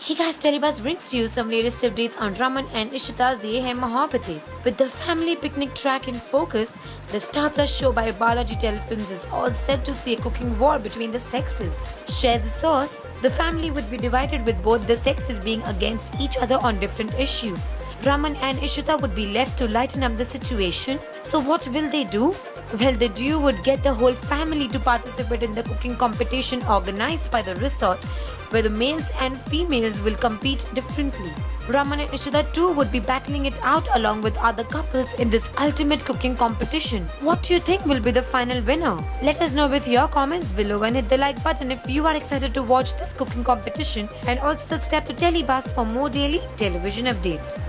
Hey guys, Telebuzz brings to you some latest updates on Raman and Ishita's Yeh Hai Mohabbatein. With the family picnic track in focus, the Star Plus show by Balaji Telefilms is all set to see a cooking war between the sexes. Shares the source, The family would be divided with both the sexes being against each other on different issues. Raman and Ishita would be left to lighten up the situation. So what will they do? Well, the duo would get the whole family to participate in the cooking competition organized by the resort where the males and females will compete differently. Raman and Ishita too would be battling it out along with other couples in this ultimate cooking competition. What do you think will be the final winner? Let us know with your comments below and hit the like button if you are excited to watch this cooking competition and also subscribe to Telebuzz for more daily television updates.